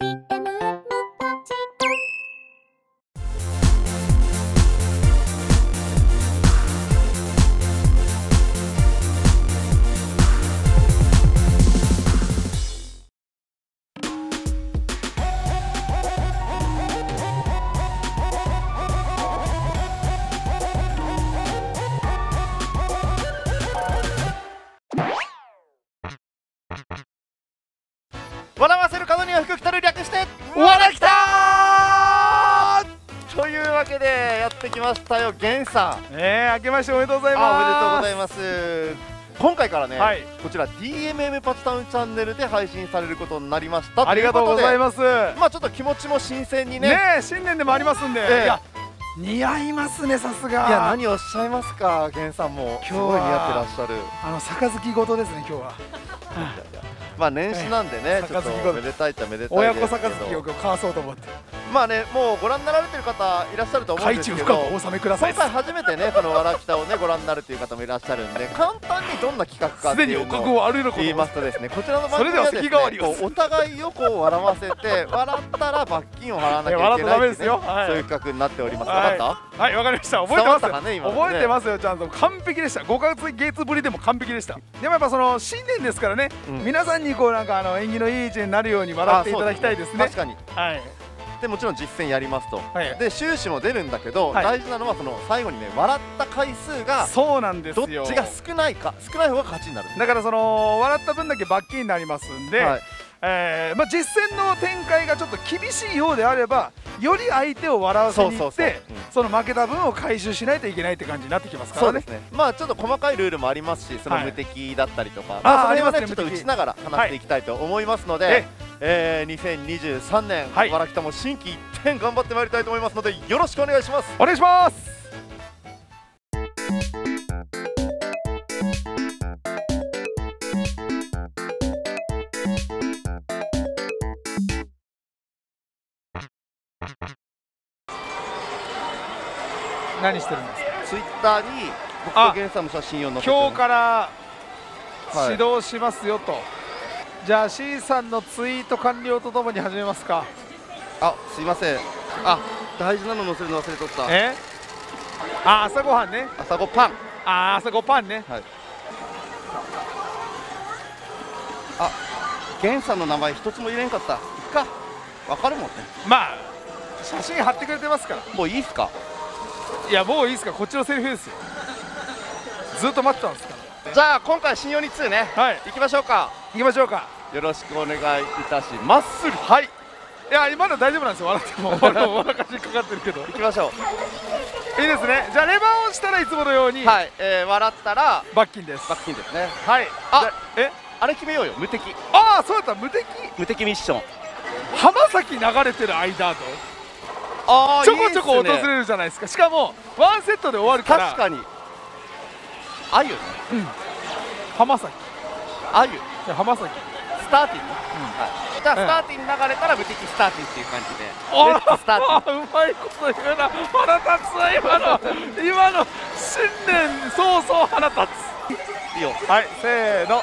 笑さん。えー、明けましておめでとうございます。あおめでとうございます。今回からね、はい。こちら DMM パチタウンチャンネルで配信されることになりましたありがとうございます。まあちょっと気持ちも新鮮にね。新年でもありますんで、ええ。いや似合いますねさすが。いや何をおっしゃいますか源さんも。す今日はごい似合ってらっしゃる。あの杯ごとですね今日は。まあ年始なんでね、ええちょっとめでたいっちゃめでたい親子ですけど。杯を今日交わそうと思ってまあねもうご覧になられてる方いらっしゃると思うん海ですけどお納めください。今回初めてねこの「わらきた」をねご覧になるという方もいらっしゃるんで簡単にどんな企画かっすでにおていうのを言い思ますとですねこちらの番組はですねお互いをこう笑わせて笑ったら罰金を払わなきゃいけない笑っていうねそういう企画になっております、はい。分かっはいわかりました。覚えてます？かね今覚えてますよちゃんと。完璧でした。5ヶ月月ぶりでも完璧でした。でもやっぱその新年ですからね、うん。皆さんにこうなんかあの縁起のいい一年になるようにた笑っていただきたいですね。確かに。はいでもちろん実践やりますと。はい。で収支も出るんだけど、はい。大事なのはその最後にね笑った回数がそうなんですどっよちが少ないか少ない方が勝ちになる。だからその笑った分だけ罰金になりますんで、はい。えーまあ、実戦の展開がちょっと厳しいようであればより相手を笑わせにいってその負けた分を回収しないといけないって感じになってきますからね。ね。まあちょっと細かいルールもありますしそのはい。無敵だったりとか、あまあそれはねね。ちょっと打ちながら話していきたいと思いますので、えー、2023年、はい。わらきたも心機一転頑張ってまいりたいと思いますのでよろしくお願いします。お願いします。何してるんですか？ツイッターに僕とあゲンさんの写真を載せてる今日からはい。指導しますよと、じゃあ C さんのツイート完了とともに始めますか。あすいません。あ大事なの載せるの忘れとった。え？あ朝ごはんね。朝ごパン。あ朝ごパンね。はい。あゲンさんの名前一つも入れんかった。いっか。わかるもんね。まあ写真貼ってくれてますから。もういいっすか？いやもういいですか。こっちのセリフですよ。ずっと待ってたんですかじゃあ今回新4人2ね。らはい。行きましょうか行きましょうか。よろしくお願いいたします。はい。いや今の大丈夫なんですよ。笑っても笑笑かしにかかってるけど。い行きましょいですね。じゃあレバーを押したらいつものようにうはい、えー、笑ったら罰金です。罰金ですね。はい。あえ？あれ決めようよ。無敵。ああそうだった。無敵。無敵ミッション。浜崎流れてる間とあちょこちょこ訪れるじゃないですか。しかもワンセットで終わるから。確かに。あゆね。浜崎あゆじゃあ浜崎。スターティンね、はい、じゃあええスターティン流れたら無敵スターティンっていう感じで。あレッツスターティン。あうまいこと言うな。腹立つ。わ今の。今の新年早々腹立つ。いいよ。はいせーの。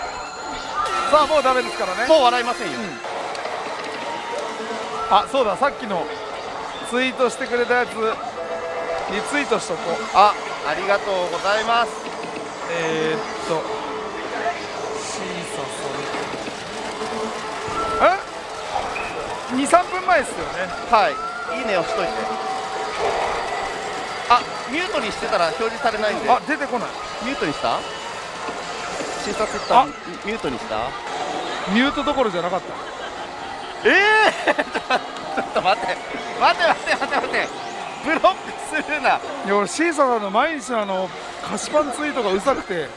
さあもうダメですからね。もう笑いませんよ、あそうださっきのツイートしてくれたやつ。リツイートしとこう。あありがとうございます。えー、っとシーサさんえ23分前ですよね。はい。いいね押しといて。あミュートにしてたら表示されないんで。あ出てこない。ミュートにした？診察ったあ。ミュートにした？ミュートどころじゃなかった。ええー、ちょっと待って。待って待って待って待って。ブロックするな。いや俺シーサさんの毎日のあの菓子パンツイートがうざくて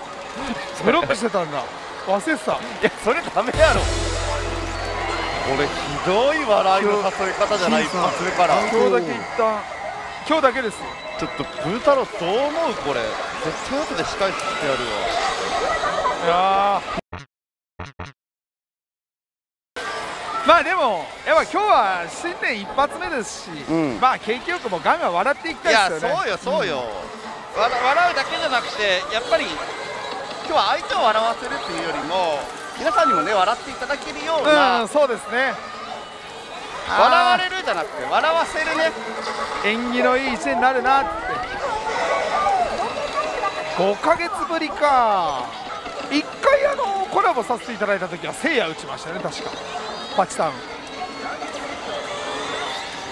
ブロックしてたんだ。忘れてた。いやそれダメやろ俺ひどい笑いの誘い方じゃない一発目から。今日だけ一旦今日だけですよ。ちょっとブー太郎どう思うこれ。絶対後で仕返してやるわ。いやまあでもやっぱ今日は新年一発目ですし、うん。まあ景気よくもガンガン笑っていきたいいですよね。やそうよそうよ、わら笑うだけじゃなくてやっぱり今日は相手を笑わせるっていうよりも皆さんにもね笑っていただけるようう、なんそうですね。笑われるじゃなくて笑わせるね。縁起のいい一年になるなって。5ヶ月ぶりか。1回あのコラボさせていただいた時はせいや打ちましたね確か。パチタウン。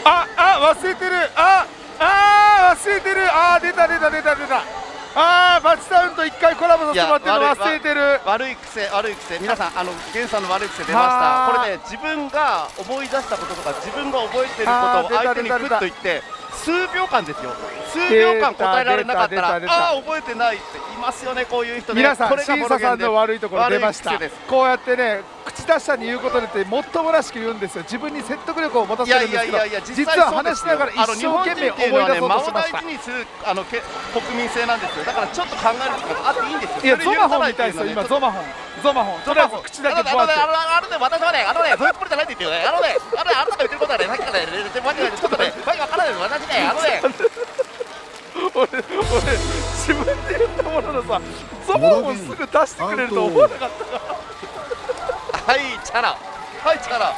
ああ忘れてる。ああ忘れてる。あ出た出た出た出たあーパチタウンと1回コラボさせてもらってるの忘れてる。悪い癖悪い癖。皆さんあのゲンさんの悪い癖出ました。これね自分が思い出したこととか自分が覚えてることを相手にグッと言って数秒間ですよ。数秒間答えられなかったらああー覚えてないっていますよねこういう人ね。皆さんこれが審査さんの悪いところ出ました。こうやってね口出したに言うことでってもっともらしく言うんですよ。自分に説得力を持たいせるんですけどやいやいやいや実際は話しながら一あの生懸命思い出そうとしま間をした大事にするあのけ国民性なんですよ。だからちょっと考えるとかあっていいんですよ。いやゾマホンみたいですよ今ゾマホン。ゾマホン。とりあえず口だけバーってあのね、あのね、あのね、私はね、あのね、そういうつもりじゃないって言ってよね、あのね、あのね、あなたが言ってることはね、さっきからね、ちょっとね、わけわからないです、私ね、あのね、俺俺自分で言ったもののさゾマホンすぐ出してくれると思わなかったからはい、チャラ、はい、チャラ、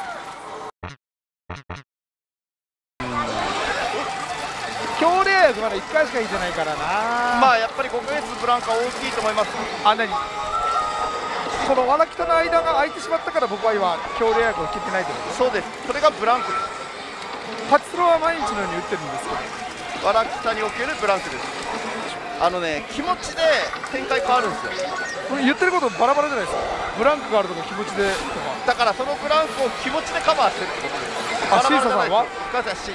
強烈薬まだ1回しか引いてないからな。まあやっぱり5ヶ月ブランカ大きいと思います。あ何？このわらきとの間が空いてしまったから僕は今強烈薬を切ってないってこそうです、それがブランクでとパチスロは毎日のように打ってるんですけど。らきさにおけるブランクです。あのね、気持ちで展開変わるんですよ。これ言ってることバラバラじゃないですかブランクがあるとか気持ちでとかだからそのブランクを気持ちでカバーしてるってことです。あシーサさんは？です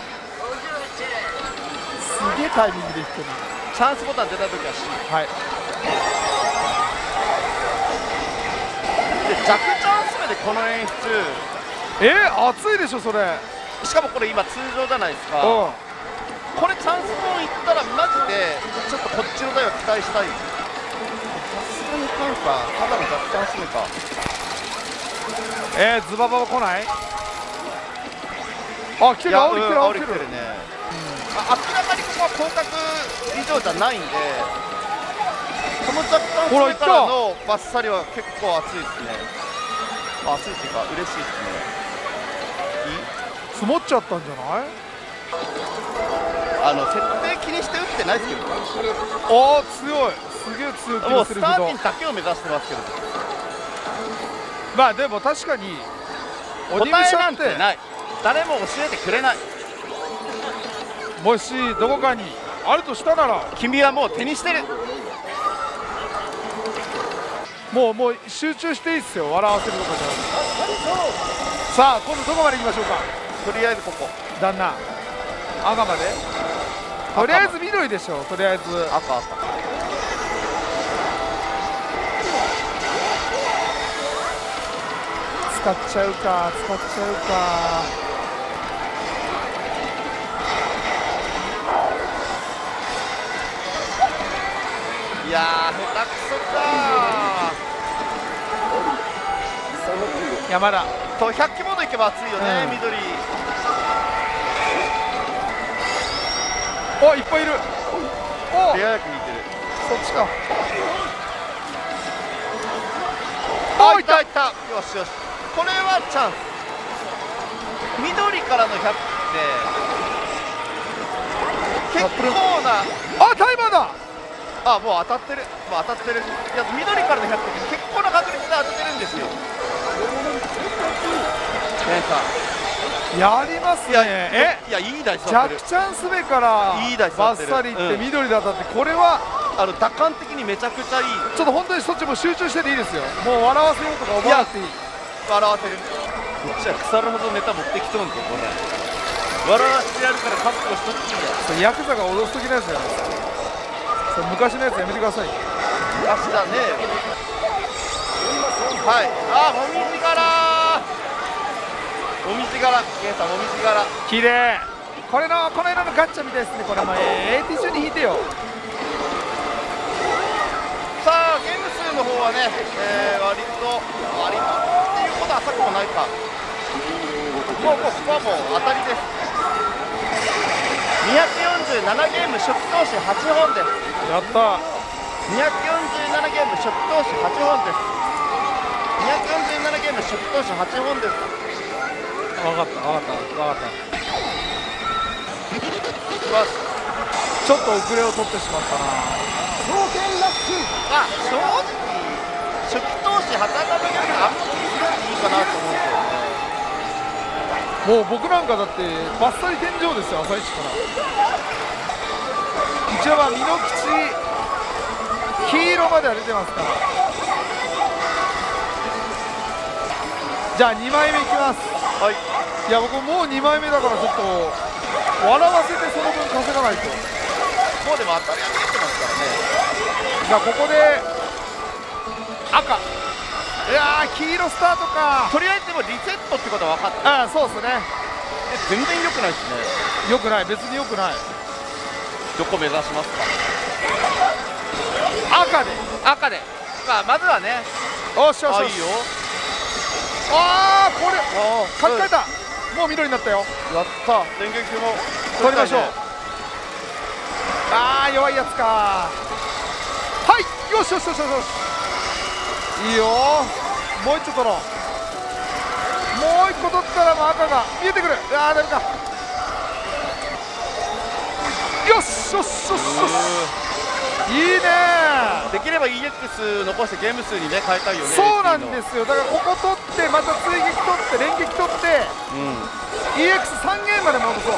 げえタイミングで引くなチャンスボタン出た時は C。はいで、弱チャンス目でこの演出。えー、熱いでしょそれしかもこれ今通常じゃないですか。うんこれチャンスボーンいったらマジでちょっとこっちの台は期待したい。さすがにカンかただの弱チャンス目か。えー、ズバババ来ない？あ来てる煽り来てるうんあ明らかにここは広角以上じゃないんでこの弱チャンス目からのバッサリは結構熱いですね。あ熱いっていうか嬉しいですね。積もっちゃったんじゃない？あの設定気にして打ってない。ですけどああ強い。すげえ強気もうがするけどスターティンだけを目指してますけどまあでも確かに答えなんてない。誰も教えてくれない。もしどこかにあるとしたなら君はもう手にしてるもうもう集中してい。い。っすよ笑わせるとかじゃなくてさあ今度どこまで行きましょうかとりあえずここ旦那赤までとりあえず緑でしょとりあえず。赤赤使っちゃうか使っちゃうか。いやー下手くそか山田。そう100機モードいけば熱いよね、うん。緑おいっぱいいる。お。手早く引いてる。そっちか。あいた。いた。よしよし。これはチャンス。緑からの100って結構な。あタイマーだ。あもう当たってる。もう当たってる。いや緑からの100って結構な確率で当ててるんですよ。ねさやりますね。え？いやいい台座ってる。弱チャンス目からいい台座バッってる。サリいってうん。緑だったってこれはあの打感的にめちゃくちゃいい。ちょっと本当にそっちも集中してていいですよ。もう笑わせようとか思わなくていい。笑わせる。こっちは腐るほどネタ持ってきとんぞこれ。笑わせてやるから覚悟しとっていいや。ヤクザが脅す時のやつじゃないですか昔のやつやめてくださいよ。足だね。はい。あもみじ柄もみじ柄ゲンさんもみじ柄。綺麗。これのこの色のガッチャみたいですねこれも。えー AT 中に引いてよ。さあゲーム数の方はね、えー、割と割とっていうことは浅くもないか。もうもうここはもう当たりです。247ゲーム初期投手8本です。やった。247ゲーム初期投手8本です。247ゲーム初期投手8本です分かった分かった分かった。いきますちょっと遅れを取ってしまったな。まあ正直初期投資旗ためよりあんま気にしなくていいかなと思うんですよね。もう僕なんかだってバッサリ天井ですよ朝一から。一応は美濃吉黄色までは出てますから。じゃあ2枚目いきます。はいいや僕もう2枚目だからちょっと笑わせてその分稼がないと。もうでも当たりは見えてますからね。じゃあここで赤。いやー黄色スタートか。とりあえずでもリセットってことは分かってああそうですね。全然良くないですね。よくない。別によくない。どこ目指しますか？赤で。赤で。まあまずはね。よしよしよしあいいよ。ああこれ。あ書き換えたもう緑になったよ。やった。電撃も取りましょう。ああ弱いやつか。はいよしよしよしよしよし。いいよ。もう一丁取ろう。もう一個取ったらもう赤が見えてくる。ああダメかよしよしよしよし。いいねできれば EX 残してゲーム数にね変えたいよねそうなんですよ。だからここ取ってまた追撃取って連撃取ってうん EX3 ゲームまで戻そう。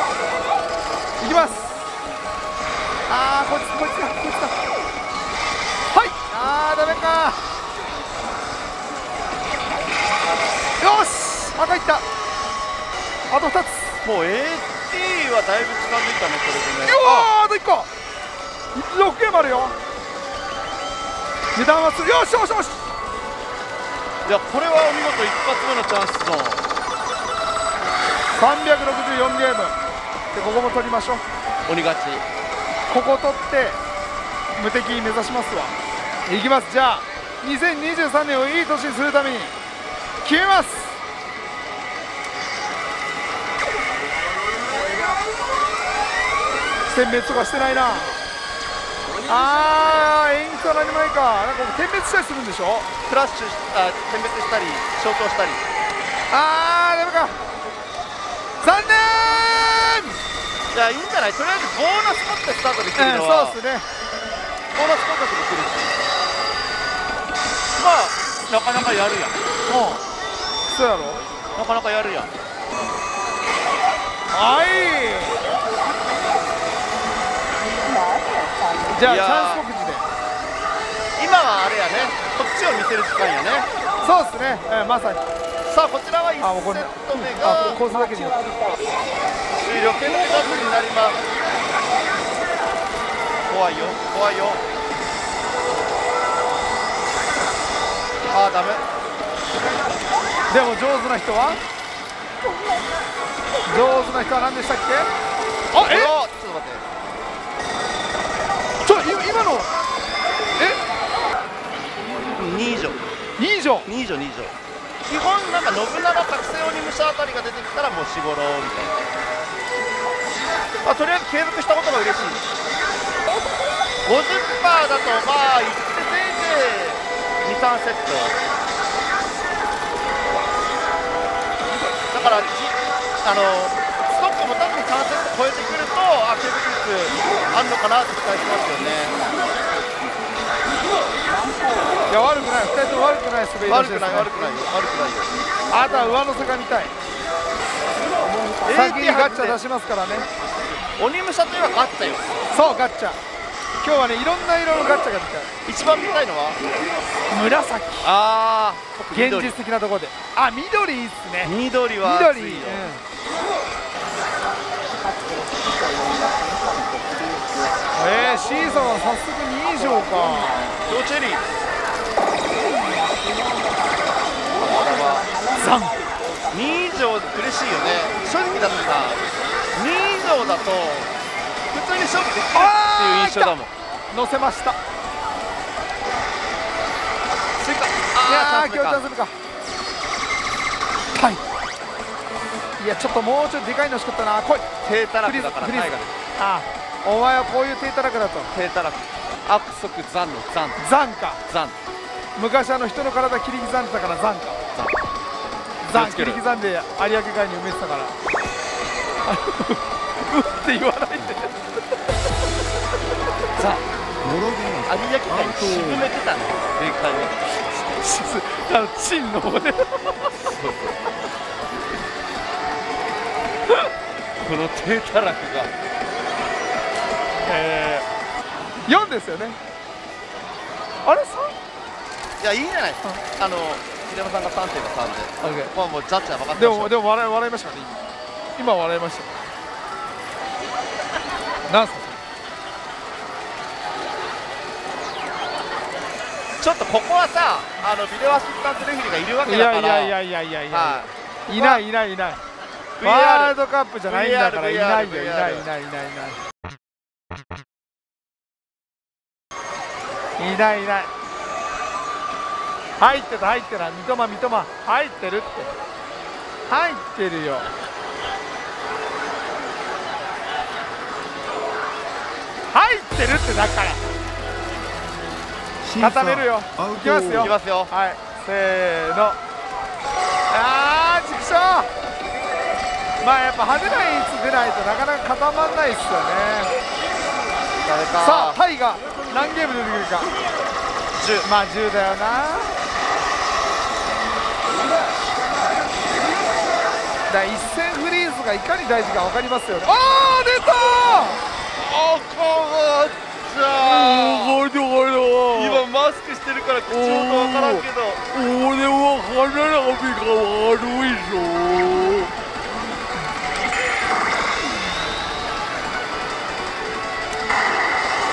いきます。あーこいつこいつかこいつかはい。あーダメか。よし。赤いった。あと2つ。もう AT はだいぶ近づいたねこれでね。よーあと1個。6ゲームあるよ油断はする。よしよしよし。いやこれはお見事一発目のチャンスゾーン364ゲーム。でここも取りましょう。鬼勝ち。ここ取って無敵目指しますわ。いきます。じゃあ2023年をいい年にするために決めます。点滅とかしてないなあー演出は何もないか。なんか点滅したりするんでしょ？クラッシュしあ点滅したり消灯したり。あーダメか。残念！いやいいんじゃない？とりあえずボーナス持ってスタートできるうんのは、そうですね。ボーナス効果できるし。まあなかなかやるやん。うん。そうやろ？なかなかやるやん。はいじゃあチャンス告知で。今はあれやね。こっちを見せる時間やね。そうですね、えーまさに。さあこちらは1セット目あがコースだけに終了決定バトルになります。怖いよ。怖いよ。あーダメ。でも上手な人は？上手な人は何でしたっけ？あえ？2以上2以上2以上2以上基本なんか信長覚醒鬼武者あたりが出てきたらもう四五郎みたいな、まあ、とりあえず継続したことが嬉しい。50%だとまあ言ってせいぜい23セット。だからじあのストックも多分3セット超えてくるとあ継続率あんのかなって期待しますよねいや悪くない。2人とも悪くない滑り出悪くしです、ね、ない悪くないよ悪くない。よあとは上乗せが見たい。先にガッチャ出しますからね。鬼武者といえばガッチャよ。そうガッチャ。今日はねいろんな色のガッチャが見たい。一番見たいのは？紫。ああ現実的なところで。あ緑いいっすね。緑は熱緑、うんいよ、えー、シーソンは早速2以上か。ジョーチェリー？ザン2以上嬉しいよね。正直だってさ2以上だと普通に勝負できるっていう印象だもん。乗せました。追加いやーあーチャンス目か。はい。いやちょっともうちょっとでかいの欲しかったな。来い。低たらくだから。タイガーあお前はこういう低たらくだと。低たらく。悪則残の残。ザンか。残昔あの人の体切り刻んでたからザンか残ザン切り刻んで有明海に埋めてたから。うって言わないでさ有明海に沈めてたね正解にあのチンの方でこの低たらくが。えー、4ですよね。あれ 3? いやいいんじゃないですか。あの平山さんが3点が3で。まあもうジャッジは分かってでましたもでも笑い笑いましたね。今笑いました なんすか？ちょっとここはさあのビデオアシスタントレフェリーがいるわけだから。やいやいやいやいやいや、はい。いないいないいない。VR ワールドカップじゃないんだから VR いないよ。VR いないいないいないいない。いないいない入ってた入ってた。三笘三笘入ってるって。入ってるよ。入ってるってだから。固めるよ。いきますよ。いきますよ。はい。せーの。あーちくしょうまあやっぱ派手な演出出ないとなかなか固まんないっすよね。誰か。さあタイが何ゲームで出てくるか。10まあ10だよなだ一戦フリーズがいかに大事か分かりますよね。あー出たあかっちゃおーこれこれ今マスクしてるから口元わからんけど。俺は歯並びが悪いぞ。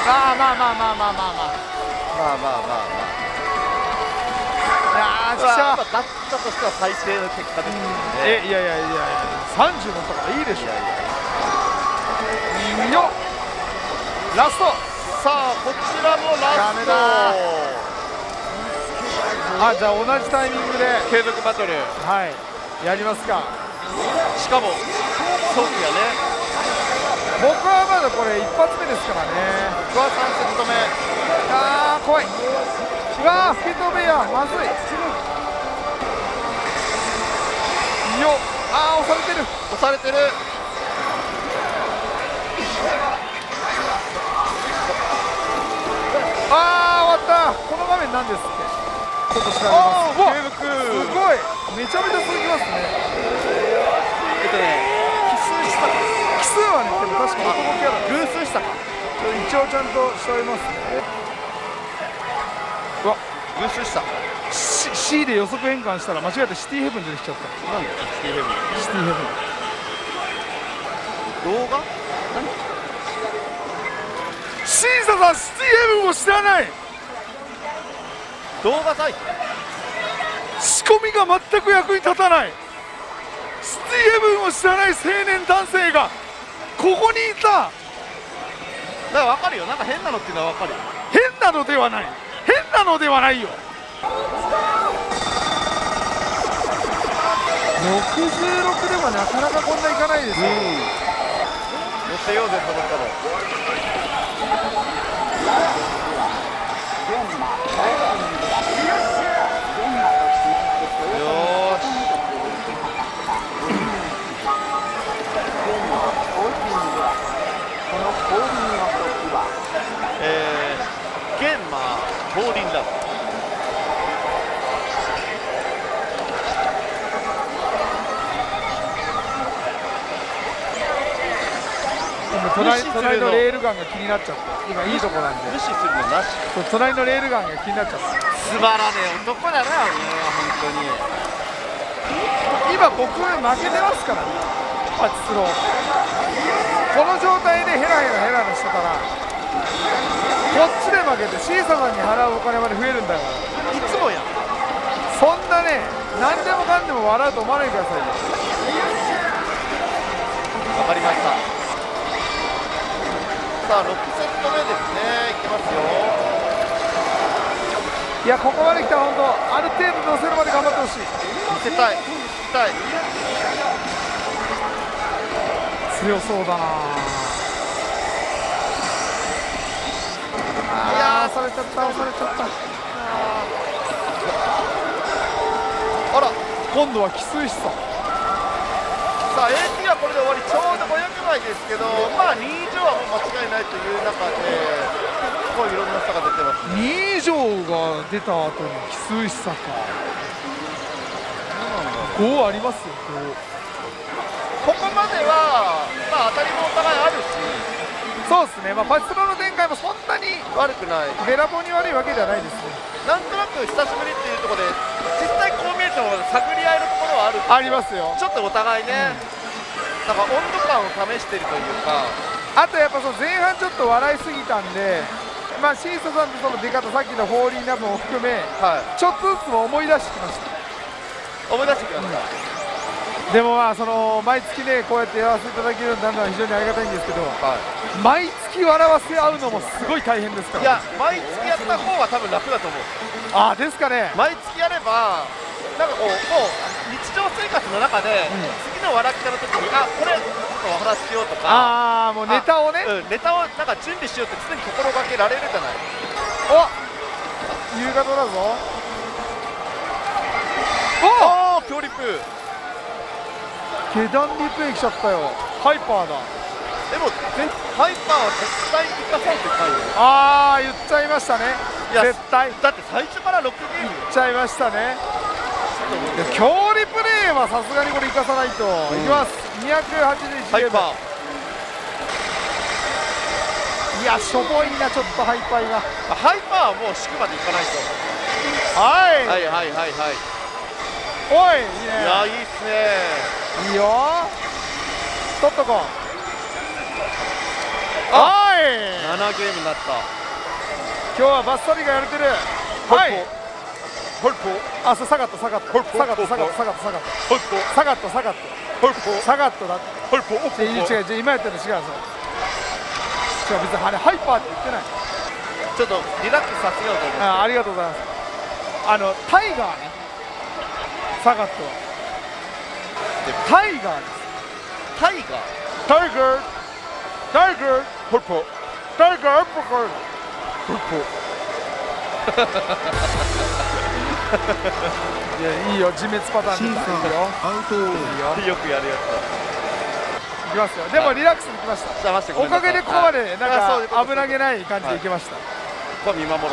ああまあまあまあまあまあまあまあ。まあまあまあまあくしょ。うだったとしては最低の結果ですね。えいやいやいやいや30乗ったからいいでしょ。いやいやよっ。ラスト。さあこちらもラダメスだ。トあじゃあ同じタイミングで。継続バトル。はい。やりますか。しかも早期がね。僕はまだこれ一発目ですからね。僕は3セット目あー怖い。うわー吹き飛べや。まずいよ。っあー押されてる。押されてる。あー終わった。この画面何ですって。今度調べます。すごい。めちゃめちゃ続きますね。えっとね奇数した。か奇数はねでも確か男キャラ。偶数したか。一応ちゃんとしておりますね。うわ偶数した C, で予測変換したら間違えてシティヘブン出てきちゃった。なんだシティヘブン？シティヘブン。動画？C サさんシティヘブンを知らない。動画サイト仕込みが全く役に立たない。シティヘブンを知らない青年男性がここにいた。だから分かるよ。なんか変なのっていうのは分かるよ。変なのではない。変なのではないよ66でもなかなかこんないかないですよ、乗せようぜその頃よ隣隣のレールガンが気になっちゃって。今いいとこなんで。無視するのなし。隣のレールガンが気になっちゃって。つまらねえ男だなお前は本当に。今僕負けてますから。ねパチスロー。この状態でヘラヘラヘラヘラしてたらこっちで負けてシーサさんに払うお金まで増えるんだから。いつもや。そんなね何でもかんでも笑うと思わないでくださいよ。わかりましたさあ6セット目ですね。いきますよ。いやここまで来たら本当ある程度乗せるまで頑張ってほしい。見せたい見せたい。強そうだなあ。いやーー押されちゃった押されちゃった。あら。今度は奇数しささあ AT はこれで終わりちょうど500枚ですけどまあ2以上はもう間違いないという中ですごいいろんな差が出てますね。2以上が出た後に奇数しさか。5ありますよここまではまあ当たりもお互いあるし。5そうですね。まあパチスロの展開もそんなに悪くないべらぼうに悪いわけではないですね。なんとなく久しぶりっていうところで実際こう見えても探り合いのところはあるありますよ。ちょっとお互いね、なんか温度感を試してるというかあとやっぱその前半ちょっと笑いすぎたんでまあシーソさんとその出方さっきのホーリーナブも含めはい。ちょっとずつも思い出してきました。思い出してきました、でもまあその毎月ねこうやってやらせていただけるようになるのは非常にありがたいんですけどはい毎月笑わせ合うのもすごい大変ですかいらや毎月やった方が多分楽だと思う。ああですかね。毎月やればなんかこうもう日常生活の中で、次の笑き方の時にあこれちょっとお話ししようとか。ああもうネタをね。うん、ネタをなんか準備しようって常に心がけられるじゃない。お夕方だぞ。お！おお強リップ下段リプレイ来ちゃったよ。ハイパーだ。でも全ハイパーは絶対生かそうって言ったんよ。ああ言っちゃいましたね。いや絶対。だって最初から6ゲーム。言っちゃいましたね。強レイはさすがにこれ生かさないと、ん。いきます。281ゲーム。ハイパー。いやしょぼいなちょっとハイパーが。あハイパーはもう敷くまでいかないと。はい、はいはいはいはい。おいいいいやねいいっすね。いいよ。取っとこう。はい。7ゲームになった。今日はバッサリがやれてる。はいあそう下がった下がった。下がった下がった下がった下がった。下がった下がった。ホイポ下がっただって。違う違う今やったの違うぞ。違う別にあれハイパーって言ってない。ちょっとリラックスさせようと思って。あありがとうございます。あのタイガーね。サガットはタイガーです。タイガー？タイガー。タイガー。ホイポタイガーアップカーホイ いやいいよ自滅パターンで。いいよ。アウト。いいよ。くやるやいきますよ。でもリラックスにきました。おかげでここまでなんか危なげない感じでいけました。ここは見守ろう。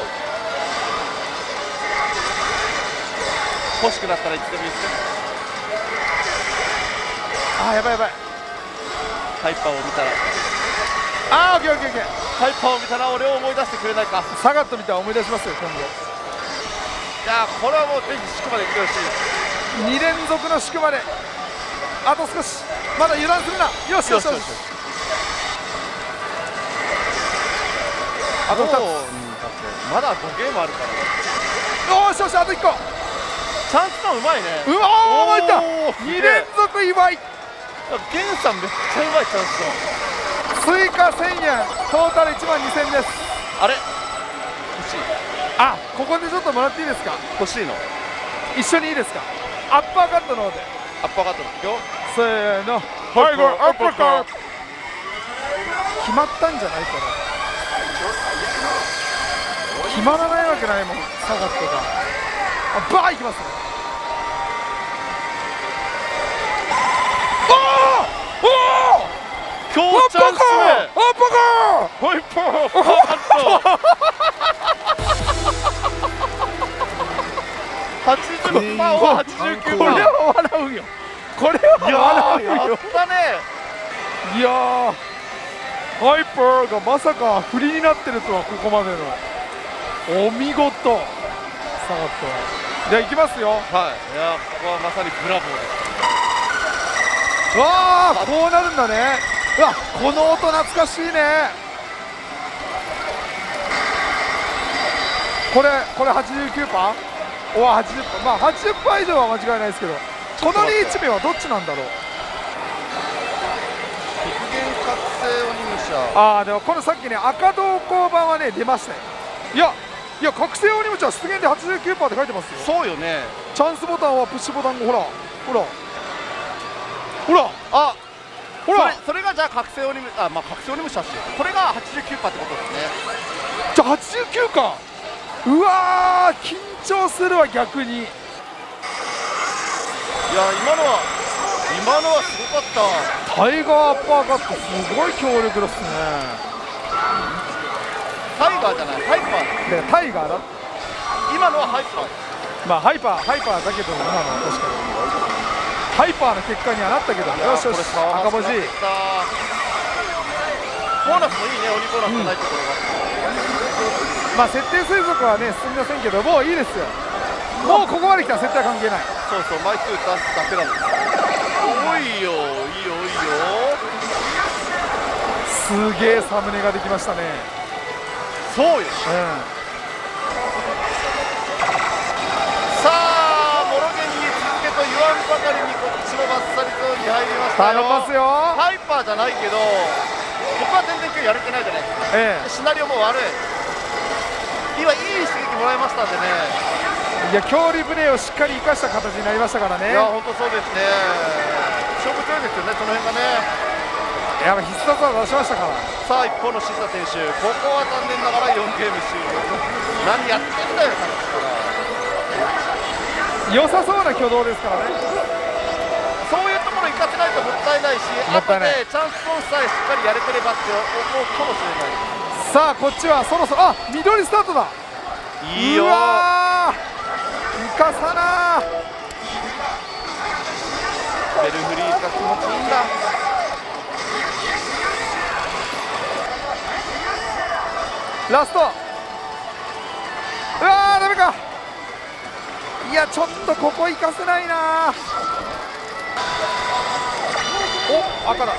欲しくなったらいつでも言ってあーやばいやばい。ハイパーを見たら。あーオッケーオッケーオッケー。ハイパーを見たら俺を思い出してくれないか。サガット見たら思い出しますよ今後いやーこれはもうぜひ敷くまで来てほしい2連続の宿まで。あと少し。まだ油断するな。よしよしよし。あと2つ。まだ5ゲームあるから。ねよしよしあと1個。チャンスのうまいね。うわー思いった。おーすげえ。2連続祝いゲンさんめっちゃうまいチャンスの追加1000円。トータル1万2000です。あれ？あここでちょっともらっていいですか？欲しいの。一緒にいいですか？アッパーカットの方で。アッパーカットのよ。せーの。アッパーカット。決まったんじゃないこれ。決まらないわけないもんサガットがあバーいきますね。今日チャンスアッパーカーホイポーカット80パーは89パーこれは笑うよ。これは笑うよ。ーやったねいやーハイパーがまさか振りになってるとはここまでの。お見事。サガットは。じゃあいきますよ。はい。いやここはまさにブラボーです。わあこうなるんだね。うわこの音懐かしいね。これこれ89パー？おわ80パーまあ80パー以上は間違いないですけどこのリーチ目はどっちなんだろう？極限覚醒鬼武者。ああでもこのさっきね赤銅鉱版はね出ましたよ。いやいや覚醒鬼ムチは出現で89%って書いてますよ。そうよね。チャンスボタンはプッシュボタンがほらほら。ほら。あほら。それがじゃあ覚醒鬼武あまあ覚醒鬼武者っすよ。これが89パーってことですね。じゃあ89かうわー緊張するわ逆に。いや今のは今のはすごかった。タイガーアッパーカットすごい強力ですね。タイガーじゃないハイパー。でタイガーだ。今のはハイパー。まあハイパーハイパーだけど今のは確かに。ハイパーの結果にはなったけどよしよし赤文字ボーナスもいいね鬼ボーナスがないところが、まあ設定推測はね進みませんけどもういいですよ。もうここまで来たら設定は関係ない。そうそう枚数出すだけだもん。おいよいいよいいよ。すげえサムネができましたね。そうよ。うさあモロゲに続けと言わんばかりにこっちもバッサリゾーンに入りましたよ。ますよ。ハイパーじゃないけど僕は全然今日やれてないじゃないですか。え。シナリオも悪い今いい刺激もらいましたんでね。えいや恐竜プレーをしっかり生かした形になりましたからね。いや本当そうですね。勝負強いですよねその辺がね。やっぱ必殺技出しましたから。さあ一方のシサ選手ここは残念ながら4ゲーム終了。何やってんだよ良さそうな挙動ですからね。そういうところ生かせないともったいないしもったいない。後でチャンスコンさえしっかりやれてればって思うかもしれないさあこっちはそろそろあ緑スタートだ。いいよ。うわー生かさなベルフリーが気持ちいいんだ。ラスト。うわーダメか。いやちょっとここ生かせないなお赤だよっ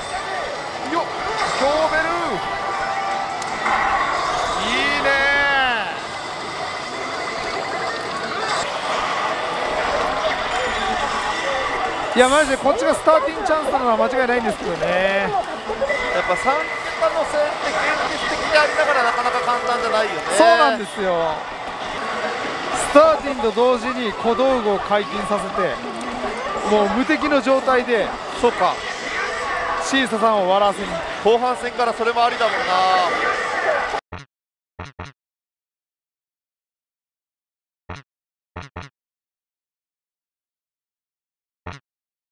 キョーベルいいねいやマジでこっちがスターティングチャンスなのは間違いないんですけどね。やっぱ3桁の戦って現実的でありながらなかなか簡単じゃないよね。そうなんですよ。スターティンと同時に小道具を解禁させてもう無敵の状態でそうか。シーサさんを笑わせに。後半戦からそれもありだもんな